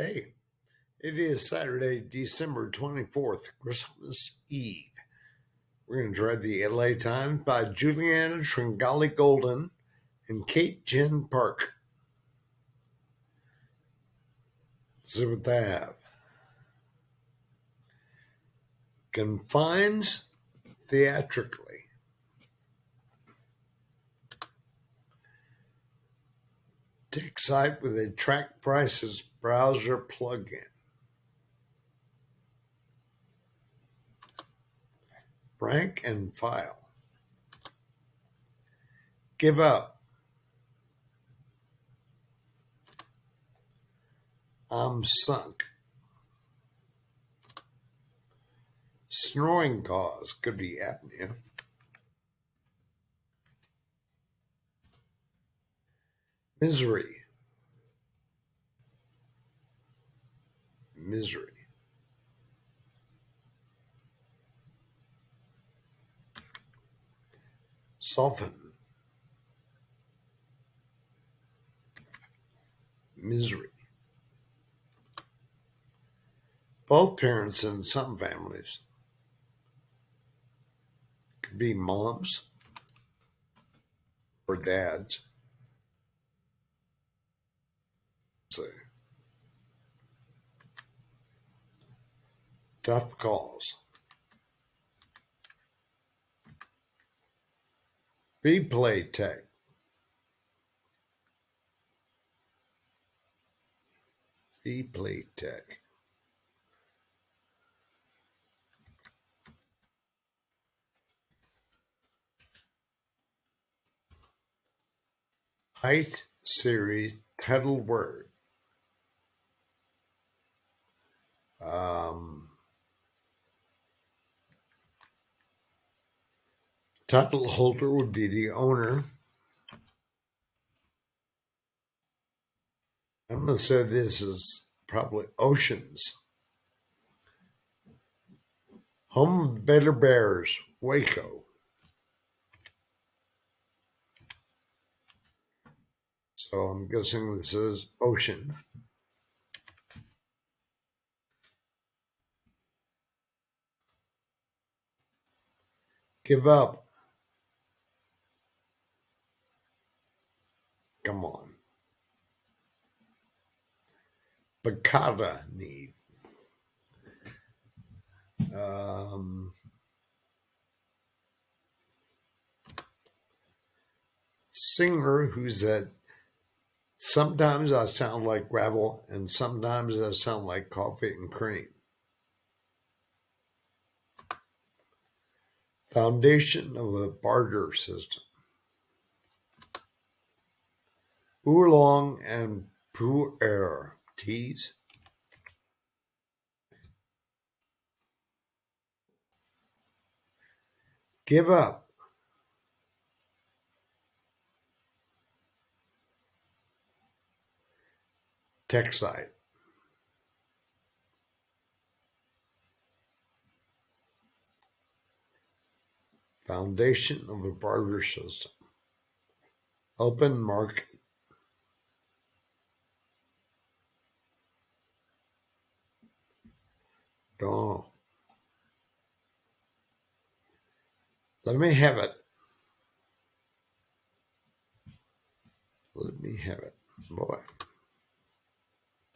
Hey, it is Saturday, December 24th, Christmas Eve. We're going to read the LA Times by Juliana Tringali Golden and Kate Jen Park. See what they have. Confines theatrically. Tick site with a track prices browser plugin. Rank and file. Give up. I'm sunk. Snoring cause could be apnea. Misery. Misery. Soften. Misery. Both parents in some families could be moms or dads. So, tough calls. Replay tech. Replay tech. Height series title word. Um, title holder would be the owner. I'm going to say this is probably Oceans. Home of Baylor Bears, Waco. So I'm guessing this is Ocean. Give up. Come on. Bacata need. Um, singer who's at sometimes I sound like gravel and sometimes I sound like coffee and cream. Foundation of a barter system. Oolong and pu'er teas. Give up. Tech site. Foundation of a barter system. Open market. Don't. Let me have it. Let me have it. Boy.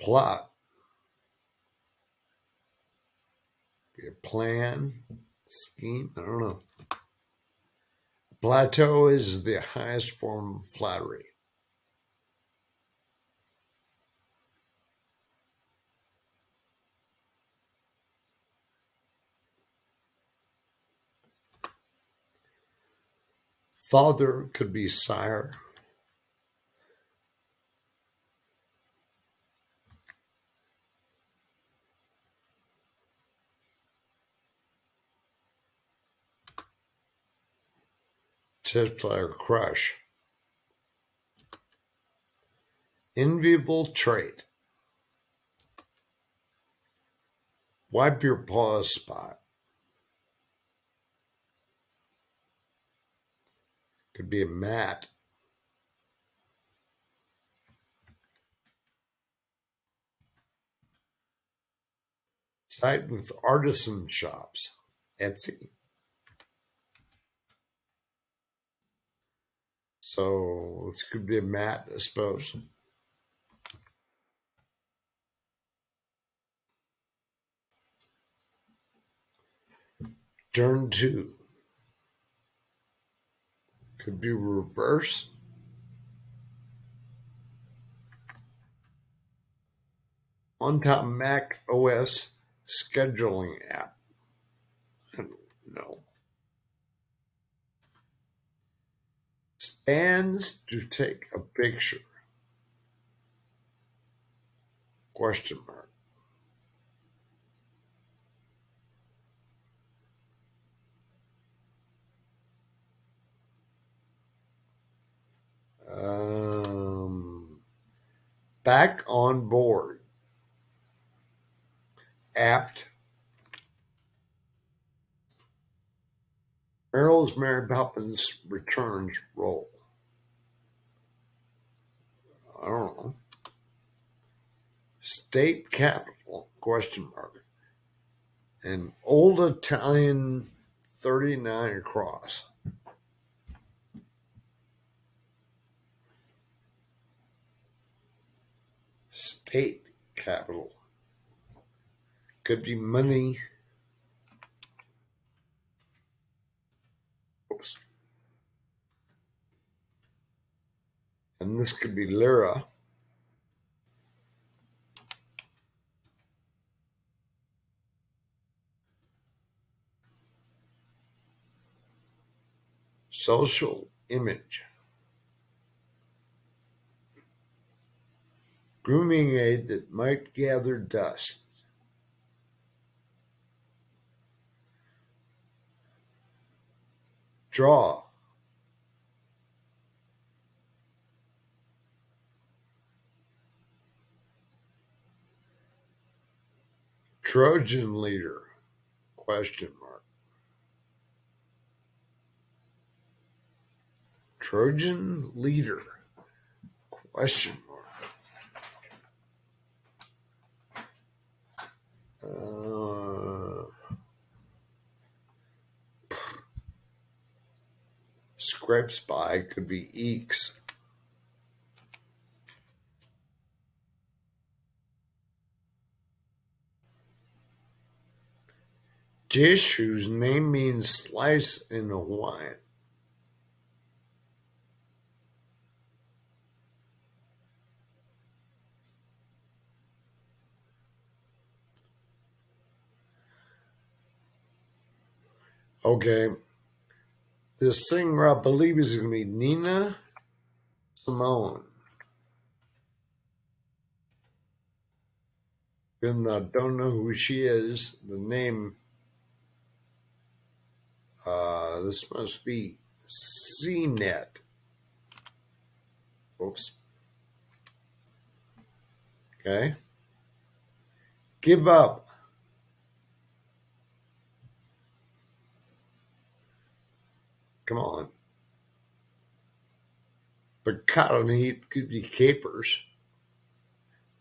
Plot. A plan, scheme, I don't know. Plateau is the highest form of flattery. Father could be sire. Titular crush. Enviable trait. Wipe your paw spot. Could be a mat. Site with artisan shops. Etsy. So this could be a mat, I suppose. Turn two. Could be reverse. On top Mac OS scheduling app. No. Stands to take a picture. Question mark. Um, back on board. Aft. Meryl's Mary Poppins returns role. I don't know. State capital? Question mark. An old Italian 39 across. State capital. Could be money. Oops. And this could be lira. Social image. Grooming aid that might gather dust. Draw. Trojan leader? Question mark. Trojan leader? Question mark. Uh, Scrapes by could be eeks. Dish whose name means slice in Hawaiian. Okay. This singer, I believe, is going to be Nina Simone. And I don't know who she is. The name, uh, this must be CNET. Oops. Okay. Give up. Come on. But cotton heat could be capers.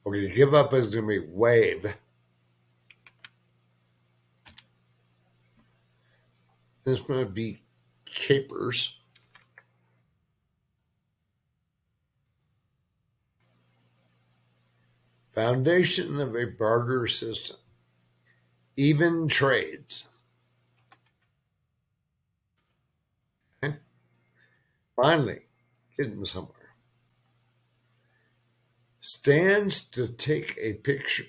Okay, give up is going to be wave. This might be capers. Foundation of a barter system. Even trades. Finally, getting somewhere. Stands to take a picture.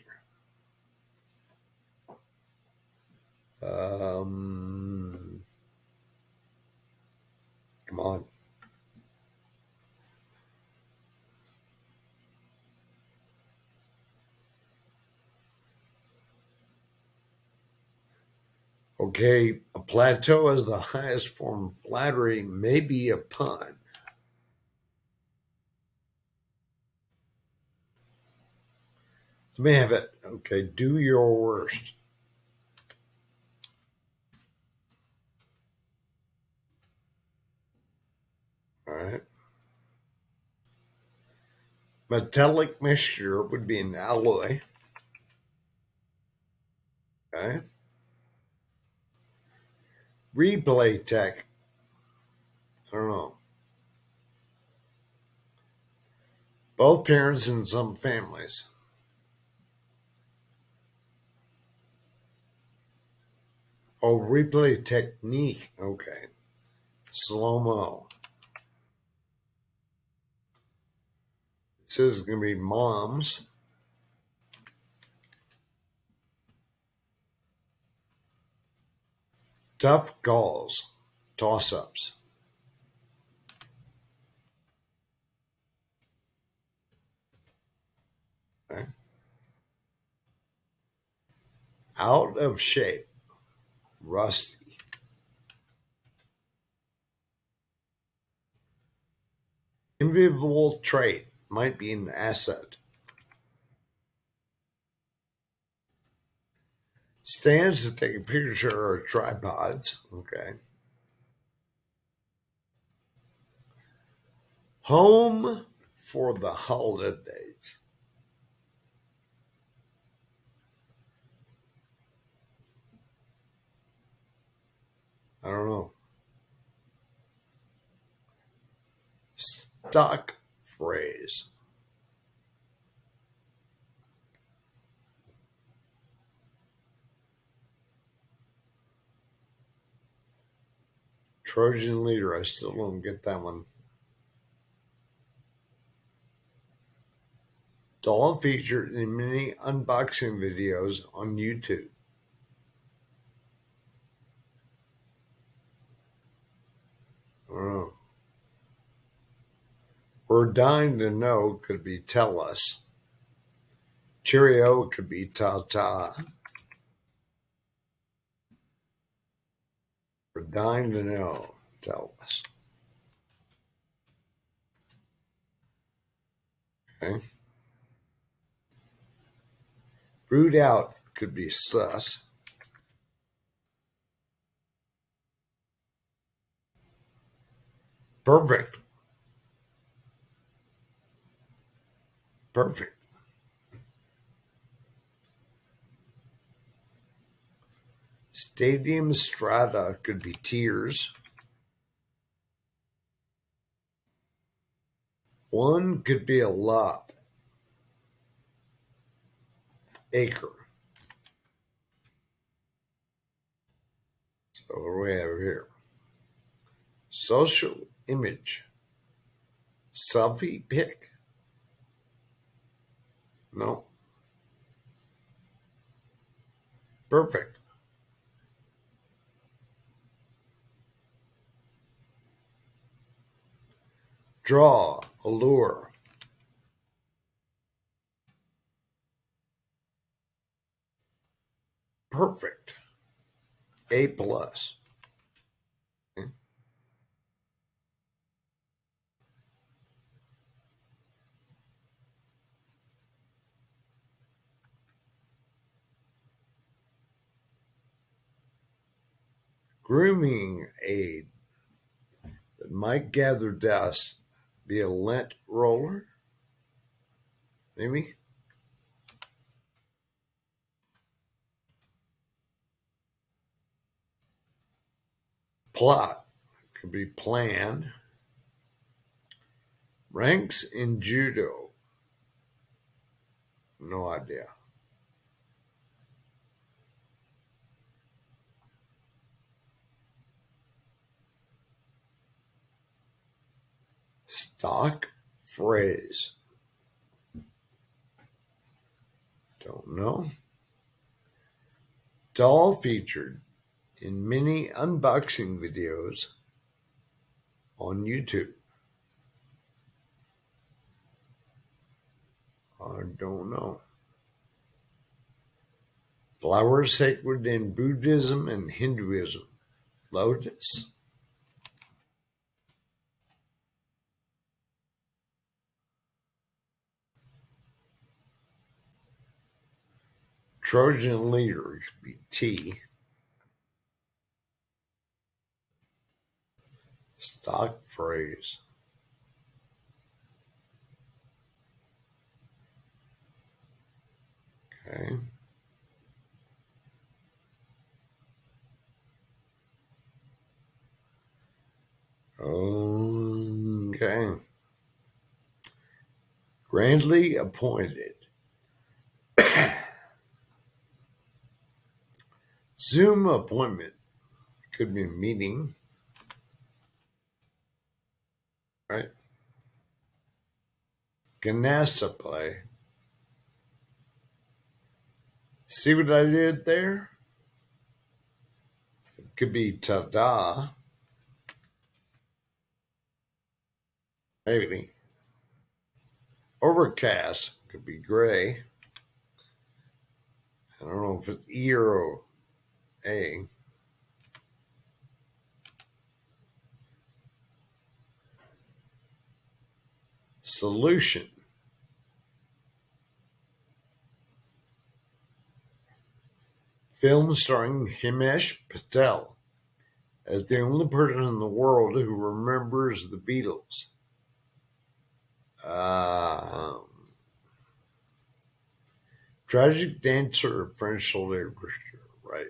Um, come on. Okay, plateau as the highest form of flattery may be a pun. Let me have it. Okay, do your worst. All right. Metallic mixture would be an alloy. Okay. Replay tech. I don't know. Both parents in some families. Oh, replay technique. Okay. Slow mo. It says it's going to be moms. Tough calls, toss ups. Okay. Out of shape, rusty. Enviable trait might be an asset. Stands to take a picture or tripods. Okay. Home for the holidays. I don't know. Stock phrase. Trojan Leader. I still don't get that one. Doll featured in many unboxing videos on YouTube. Oh. We're dying to know could be tell us. Cheerio could be ta ta. We're dying to know. Tell us. Okay. Root out could be sus. Perfect. Perfect. Stadium strata could be tiers. One could be a lot. Acre. So what do we have here? Social image. Selfie pic. No. Perfect. Draw, allure. Perfect. A plus. grooming aid that might gather dust be a lint roller? Maybe? Plot could be plan. Ranks in judo. No idea. Stock phrase. Don't know. Doll featured in many unboxing videos on YouTube. I don't know. Flowers sacred in Buddhism and Hinduism. Lotus. Trojan leader could be T. Stock phrase. Okay. Okay. Grandly appointed. Zoom appointment could be a meeting, right? Canasta play. See what I did there? It could be ta-da. Maybe. Overcast could be gray. I don't know if it's E or A. Solution. Film starring Himesh Patel as the only person in the world who remembers the Beatles. Um, tragic dancer, of French literature, right?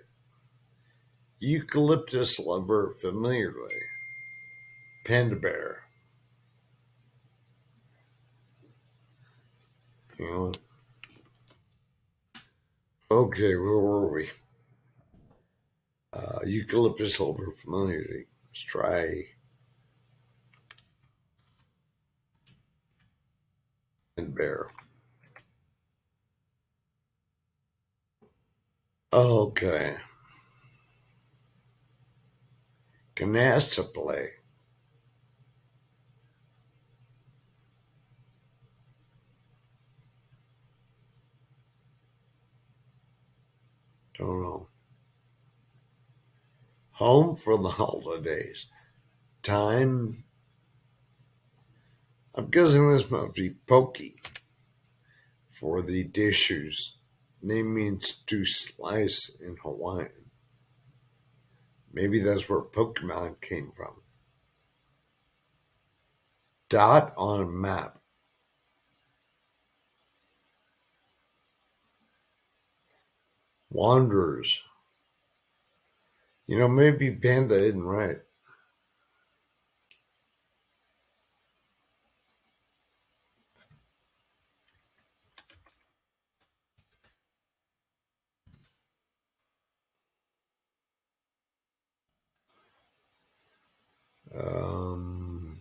Eucalyptus lover, familiarly. Panda bear. You know. Okay, where were we? Uh, eucalyptus lover, familiarly. Let's try. And bear. Okay. Canasta play. Don't know. Home for the holidays. Time. I'm guessing this must be pokey for the dishes. Name means to slice in Hawaiian. Maybe that's where Pokemon came from. Dot on a map. Wanderers. You know, maybe Panda isn't right. Um,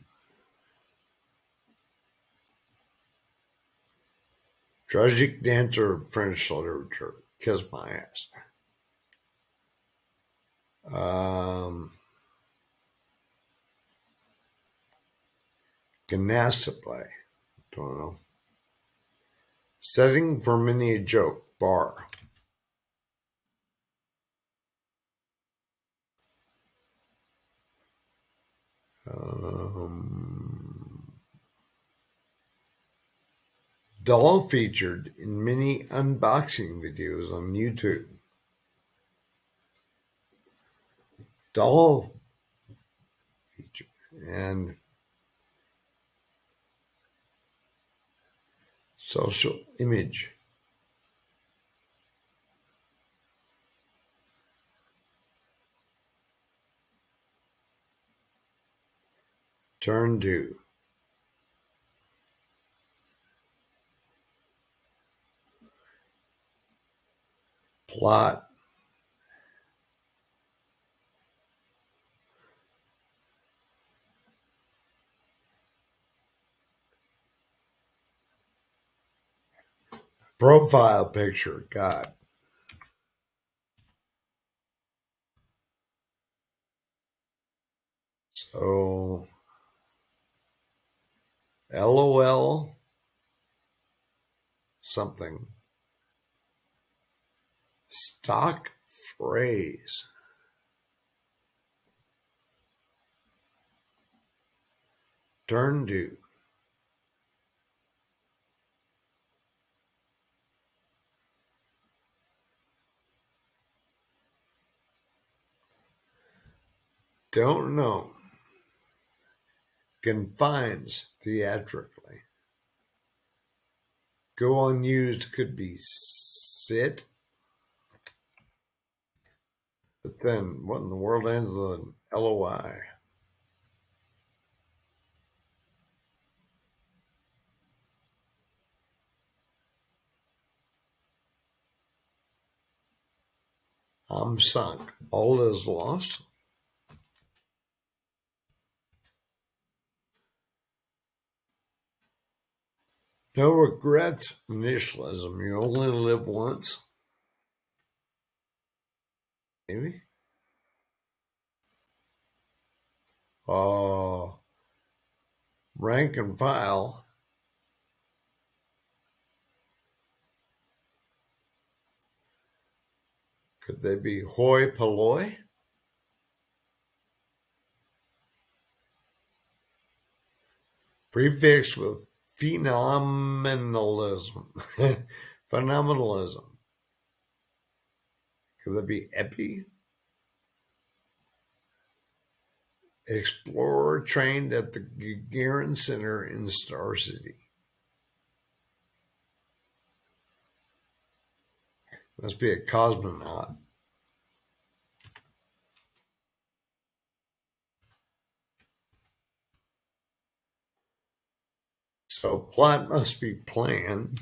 tragic dancer of French literature. Kiss my ass. Um, Canasta play. Don't know. Setting for many a joke. Bar. Um, doll featured in many unboxing videos on YouTube. Doll feature and social image. Turn to. Plot. Profile picture. God. So LOL something. Stock phrase. Turn to. Don't know confines theatrically. Go unused could be sit. But then what in the world ends with an LOI? I'm sunk. All is lost. No regrets, initialism. You only live once. Maybe. Uh, rank and file. Could they be hoi polloi? Prefix with phenomenalism. Phenomenalism. Could that be epi? Explorer trained at the Gagarin Center in Star City. Must be a cosmonaut. So plot must be planned.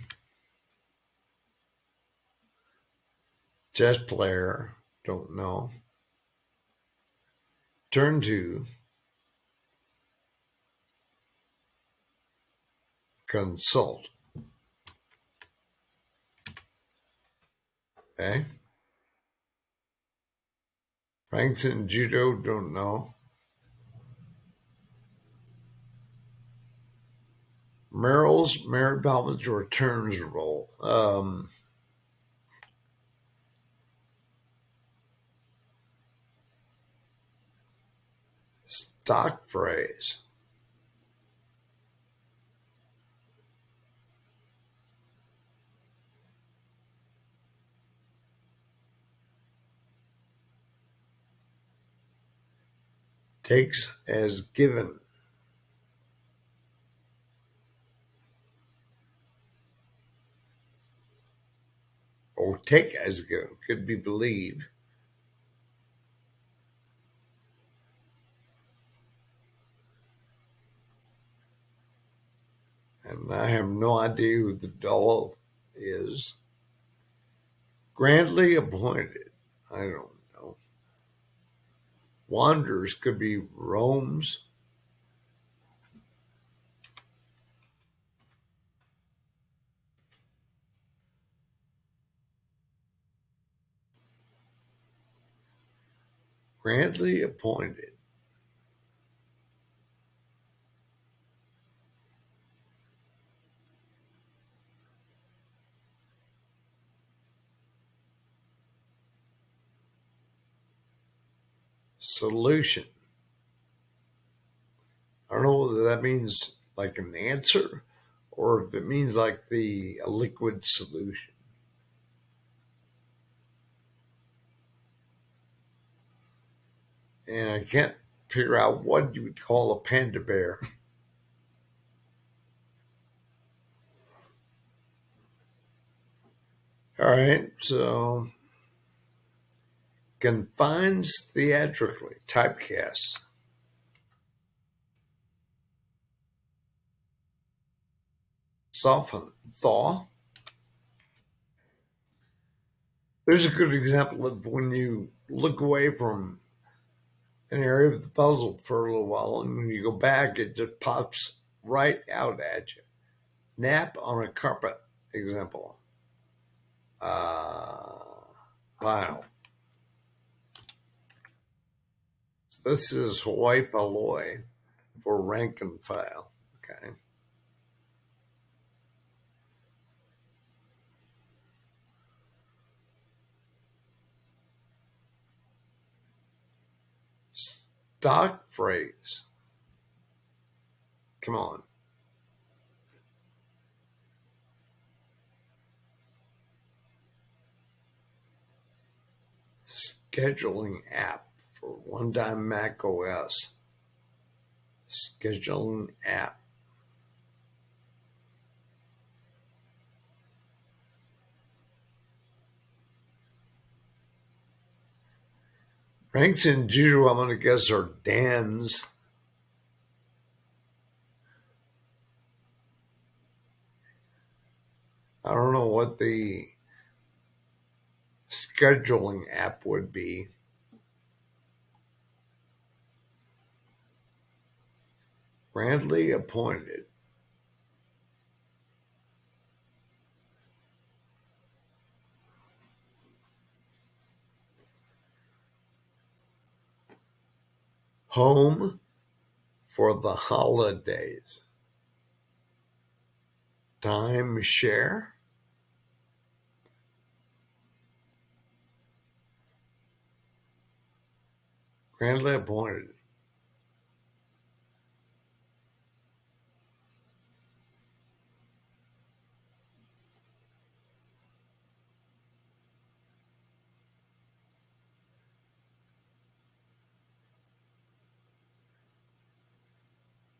Chess player, don't know. Turn to consult. Okay. Ranks in judo, don't know. Meryl's Mary Poppins returns role. Um, stock phrase. Takes as given. Take as could be believed. And I have no idea who the doll is. Grandly appointed. I don't know. Wanders could be roams. Grandly appointed. Solution. I don't know whether that means like an answer or if it means like the liquid solution. And I can't figure out what you would call a panda bear. All right, so confines theatrically, typecast. Soften, thaw. There's a good example of when you look away from an area of the puzzle for a little while, and when you go back, it just pops right out at you. Nap on a carpet, example. Uh, file. This is hoi polloi for rank and file. Okay. Stock phrase. Come on. Scheduling app for one time Mac OS. Scheduling app. Ranks in judo, I'm going to guess, are Dan's. I don't know what the scheduling app would be Randley appointed. Home for the holidays. Time share. Grandly appointed.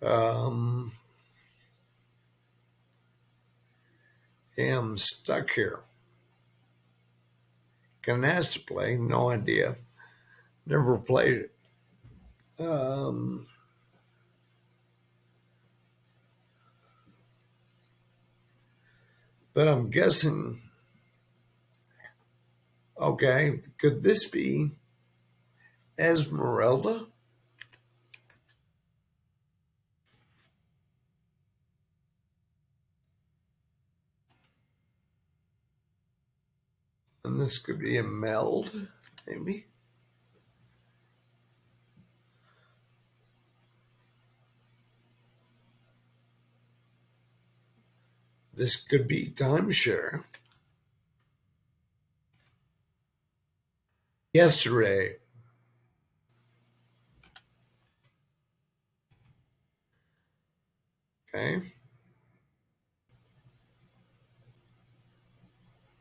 Um, am stuck here. Canasta play? No idea. Never played it. Um, but I'm guessing. Okay, could this be Esmeralda? And this could be a meld, maybe. This could be timeshare. Yes, Ray. okay.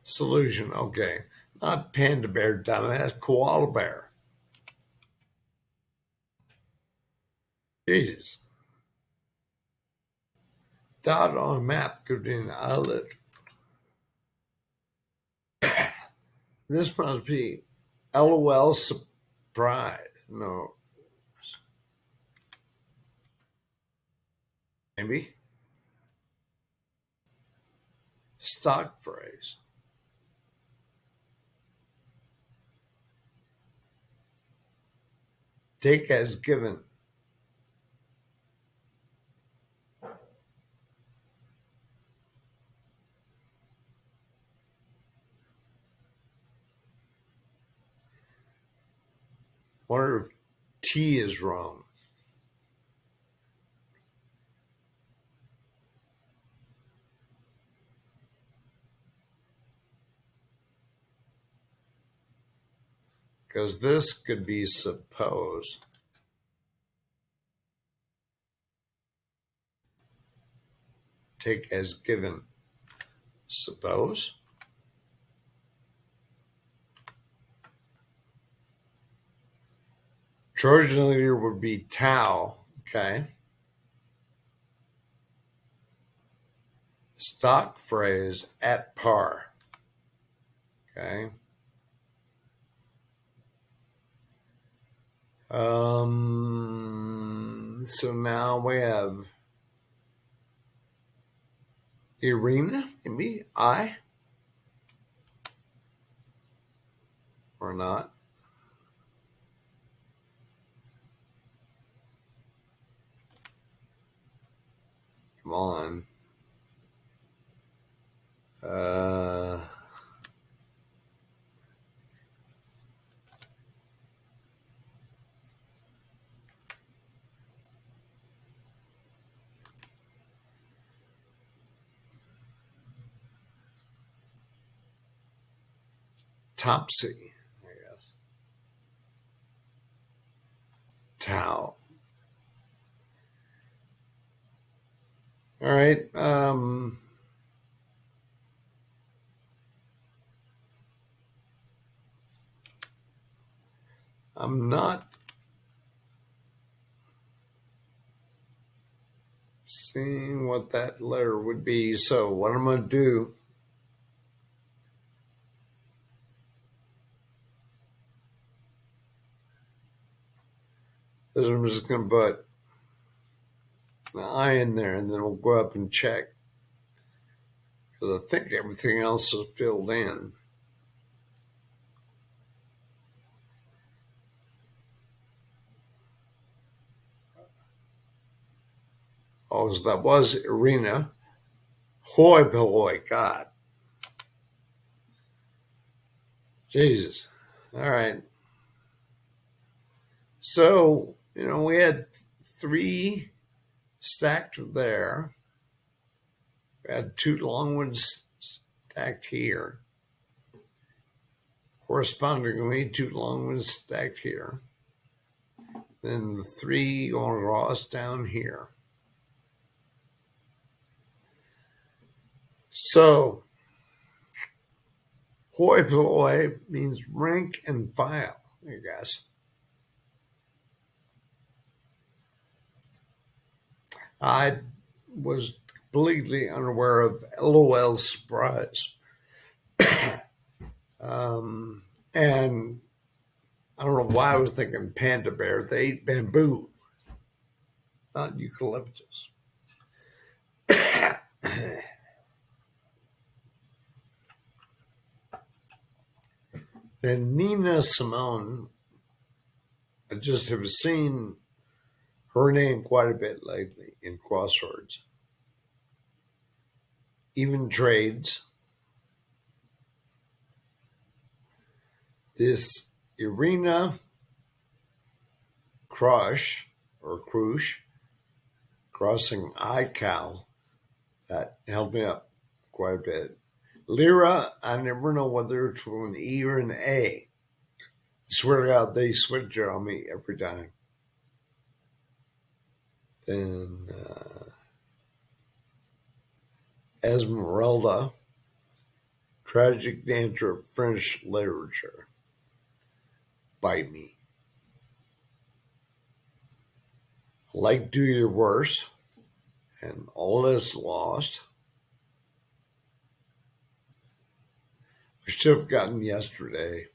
Solution, okay. Not panda bear, dumbass, koala bear. Jesus. Dot on a map could be an islet. this must be LOL surprise. No. Maybe. Stock phrase. Take as given. wonder if T is wrong. Because this could be suppose. Take as given. Suppose. Trojan leader would be Tau. Okay. Stock phrase at par. Okay. Um, so now we have Irina, maybe I or not. Come on. Uh, Topsy, I guess. Tau. All right. Um, I'm not seeing what that letter would be. So what I'm going to do I'm just going to put the I in there and then we'll go up and check. Because I think everything else is filled in. Oh, so that was Irina. Hoy boy, God. Jesus. All right. So you know, we had three stacked there. We had two long ones stacked here. Correspondingly, two long ones stacked here. Then the three going across down here. So, hoi polloi means rank and file, I guess. I was completely unaware of LOL surprise. um, and I don't know why I was thinking panda bear. They eat bamboo, not eucalyptus. then Nina Simone, I just have seen her name quite a bit lately in crosswords. Even trades. This Irina Crush or Crush crossing iCal that held me up quite a bit. Lyra, I never know whether it's an E or an A. I swear to God, they switch it on me every time. Then uh, Esmeralda, tragic nature of French literature. Bite me. Like do your worst, and all is lost. I should have gotten yesterday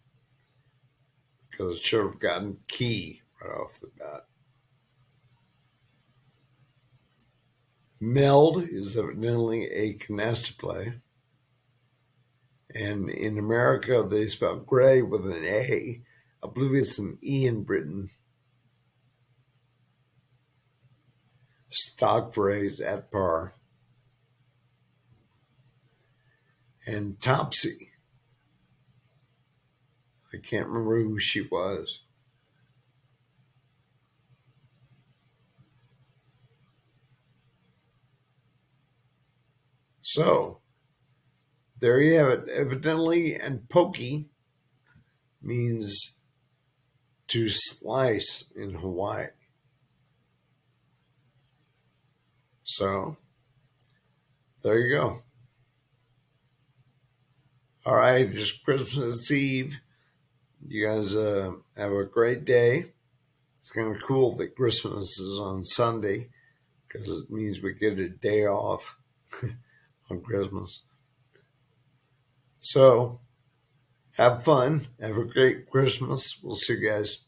because I should have gotten key right off the bat. Meld is evidently a canasta play. And in America, they spell gray with an A. I believe it's an E in Britain. Stock phrase at par. And Topsy. I can't remember who she was. So there you have it. Evidently, and poke means to slice in Hawaii. So there you go. All right, it's Christmas Eve. You guys uh, have a great day. It's kind of cool that Christmas is on Sunday because it means we get a day off. on Christmas. So have fun. Have a great Christmas. We'll see you guys.